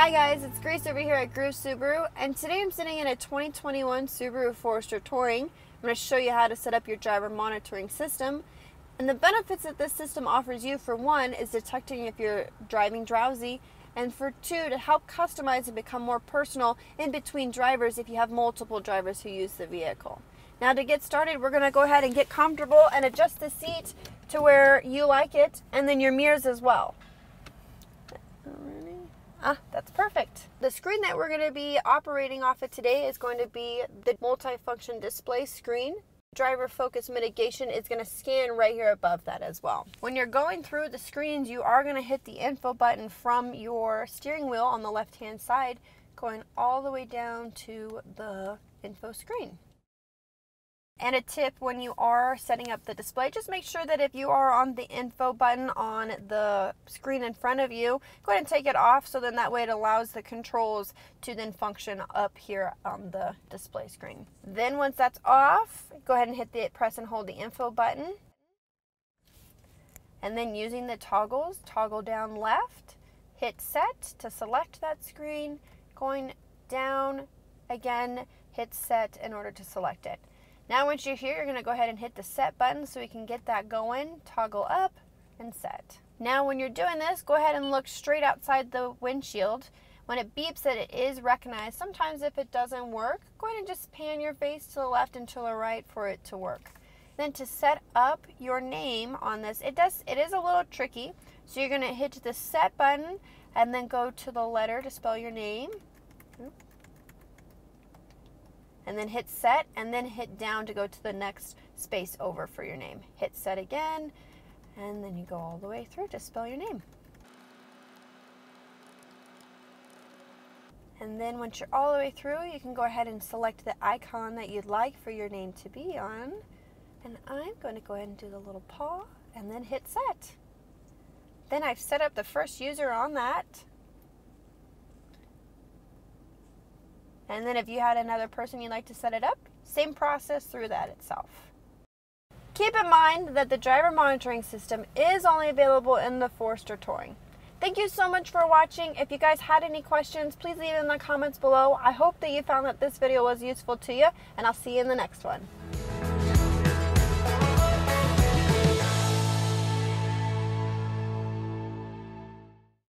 Hi guys, it's Grace over here at Groove Subaru, and today I'm sitting in a 2021 Subaru Forester Touring. I'm going to show you how to set up your driver monitoring system. And the benefits that this system offers you, for one, is detecting if you're driving drowsy, and for two, to help customize and become more personal in between drivers if you have multiple drivers who use the vehicle. Now to get started, we're going to go ahead and get comfortable and adjust the seat to where you like it, and then your mirrors as well. Ah, that's perfect. The screen that we're going to be operating off of today is going to be the multifunction display screen. Driver focus mitigation is going to scan right here above that as well. When you're going through the screens, you are going to hit the info button from your steering wheel on the left hand side, going all the way down to the info screen. And a tip when you are setting up the display, just make sure that if you are on the info button on the screen in front of you, go ahead and take it off so then that way it allows the controls to then function up here on the display screen. Then once that's off, go ahead and hit the press and hold the info button. And then using the toggles, toggle down left, hit set to select that screen, going down again, hit set in order to select it. Now once you're here, you're gonna go ahead and hit the set button so we can get that going, toggle up and set. Now when you're doing this, go ahead and look straight outside the windshield. When it beeps that it is recognized, sometimes if it doesn't work, go ahead and just pan your face to the left and to the right for it to work. Then to set up your name on this, it does it is a little tricky. So you're gonna hit the set button and then go to the letter to spell your name and then hit set and then hit down to go to the next space over for your name. Hit set again and then you go all the way through to spell your name. And then once you're all the way through, you can go ahead and select the icon that you'd like for your name to be on. And I'm going to go ahead and do the little paw and then hit set. Then I've set up the first user on that. And then if you had another person you'd like to set it up, same process through that itself. Keep in mind that the driver monitoring system is only available in the Forester Touring. Thank you so much for watching. If you guys had any questions, please leave them in the comments below. I hope that you found that this video was useful to you, and I'll see you in the next one.